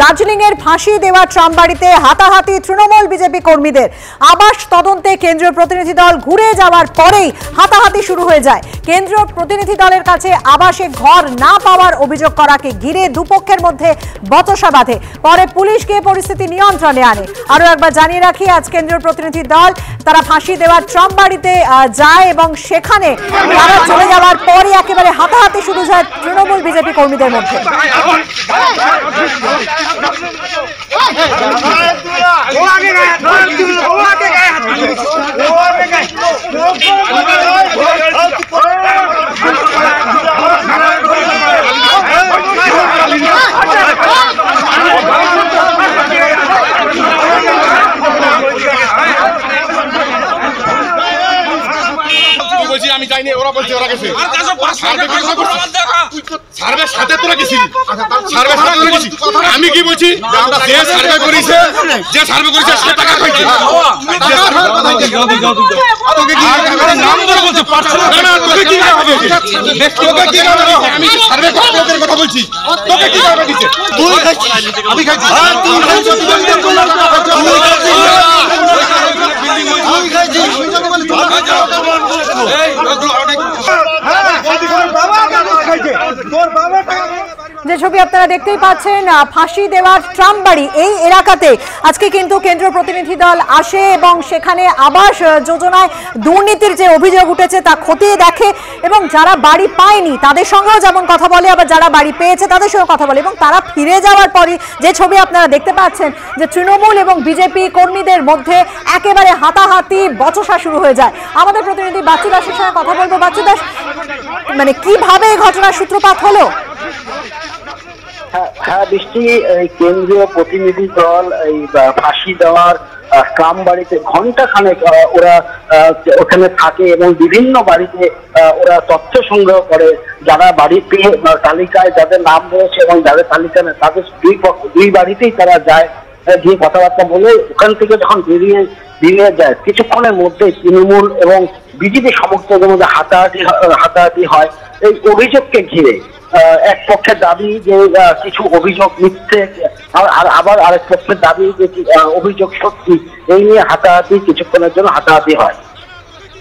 দার্জিলিং এর ফাঁসি দেওয়া ট্রাম বাড়িতে হাতাহাতি তৃণমূল বিজেপি কর্মীদের। আবাস তদন্তে কেন্দ্রীয় প্রতিনিধি দল ঘুরে যাওয়ার পরেই হাতাহাতি শুরু হয়ে যায়। কেন্দ্রীয় প্রতিনিধি দলের কাছে আবাসে ঘর না পাওয়ার অভিযোগ করাকে ঘিরে দুপক্ষের মধ্যে বচসা বাঁধে। পরে পুলিশ গিয়ে পরিস্থিতি নিয়ন্ত্রণে আনে। আরও একবার জানিয়ে রাখি, আজ কেন্দ্রীয় প্রতিনিধি দল তারা ফাঁসি দেওয়ার ট্রাম বাড়িতে যায় এবং সেখানে তারা চলে যাওয়ার পরই একেবারে হাতাহাতি শুরু হয় তৃণমূল বিজেপি কর্মীদের মধ্যে। আমি বলছি আমি যাইনি ওরা বলছে ওরা গেছে। সার্ভের সার্ভে আমি কি বলছি যে সার্ভে করেছে যে সার্ভে করেছে সে টাকা খাইছে যে সার্ভে- তোকে কি নাম ধরে বলছে না না তোকে কি টাকা দিয়েছে তোকে কি টাকা দিয়েছে আমি সার্ভে করার কথা বলছি তোকে কি টাকা দিয়েছে তুই খাইছিস আমি খাইছি হ্যাঁ তুই খাইছিস তুই খাইছিস যে ছবি আপনারা দেখতেই পাচ্ছেন ফাঁসি দেওয়ার ট্রাম বাড়ি এই এলাকাতে। আজকে কিন্তু কেন্দ্রীয় প্রতিনিধি দল আসে এবং সেখানে আবাস যোজনায় দুর্নীতির যে অভিযোগ উঠেছে তা খতিয়ে দেখে এবং যারা বাড়ি পায়নি তাদের সঙ্গেও যেমন কথা বলে, আবার যারা বাড়ি পেয়েছে তাদের সঙ্গে কথা বলে এবং তারা ফিরে যাওয়ার পরই যে ছবি আপনারা দেখতে পাচ্ছেন, যে তৃণমূল এবং বিজেপি কর্মীদের মধ্যে একেবারে হাতাহাতি বচসা শুরু হয়ে যায়। আমাদের প্রতিনিধি বাচ্চু দাসের সঙ্গে কথা বলব। বাচ্চু দাস মানে কীভাবে এই ঘটনার সূত্রপাত হলো? হ্যাঁ হ্যাঁ এই কেন্দ্রীয় প্রতিনিধি দল এই ফাঁসি দেওয়ার বাড়িতে ঘণ্টা খানেক ওরা ওখানে থাকে এবং বিভিন্ন বাড়িতে ওরা তথ্য সংগ্রহ করে যারা বাড়ি পেয়ে আহ, তালিকায় যাদের নাম রয়েছে এবং যাদের তালিকা নেই তাদের দুই দুই বাড়িতেই তারা যায় গিয়ে কথাবার্তা বলে ওখান থেকে যখন বেরিয়ে বেরিয়ে যায় কিছুক্ষণের মধ্যে তৃণমূল এবং বিজেপি সমর্থকদের মধ্যে হাতাহাতি হাতাহাতি হয় এই অভিযোগকে ঘিরে। এক পক্ষের দাবি যে কিছু অভিযোগ মিথ্যে, আর আবার আরেক পক্ষের দাবি যে অভিযোগ সত্যি, এই নিয়ে হাতাহাতি কিছুক্ষণের জন্য হাতাহাতি হয়।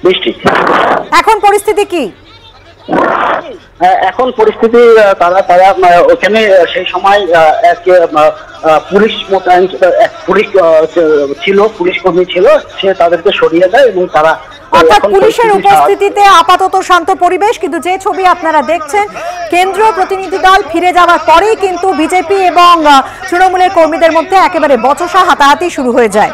বৃষ্টি এখন পরিস্থিতি কি? এখন পরিস্থিতি তারা তারা ওখানে সেই সময় এক পুলিশ মোতায়েন এক পুলিশ ছিল পুলিশ কর্মী ছিল সে তাদেরকে সরিয়ে দেয় এবং তারা অর্থাৎ পুলিশের উপস্থিতিতে আপাতত শান্ত পরিবেশ কিন্তু যে ছবি আপনারা দেখছেন কেন্দ্রীয় প্রতিনিধি দল ফিরে যাওয়ার পরেই কিন্তু বিজেপি এবং তৃণমূলের কর্মীদের মধ্যে একেবারে বচসা হাতাহাতি শুরু হয়ে যায়।